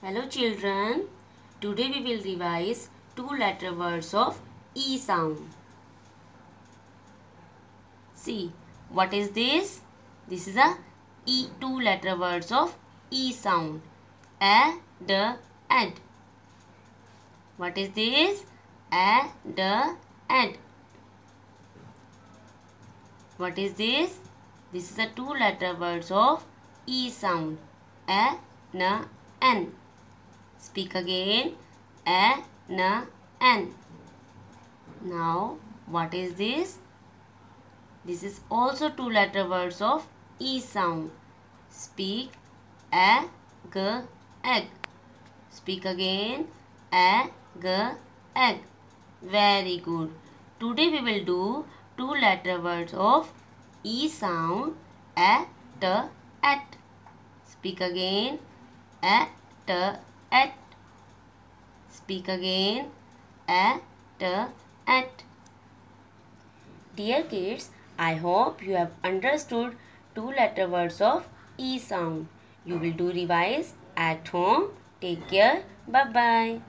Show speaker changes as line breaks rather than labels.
Hello children. Today we will revise two letter words of E sound. See, what is this? This is a E two letter words of E sound. A, D, and. What is this? A, D, and. What is this? This is a two letter words of E sound. A, N, N. Speak again. A, N, N. Now, what is this? This is also two letter words of E sound. Speak a, g, egg. Speak again. A, g, egg. Very good. Today we will do two letter words of E sound. A, t, at. Speak again. A, t, at. Speak again. A, t, at. Dear kids, I hope you have understood two letter words of E sound. You will do revise at home. Take care. Bye bye.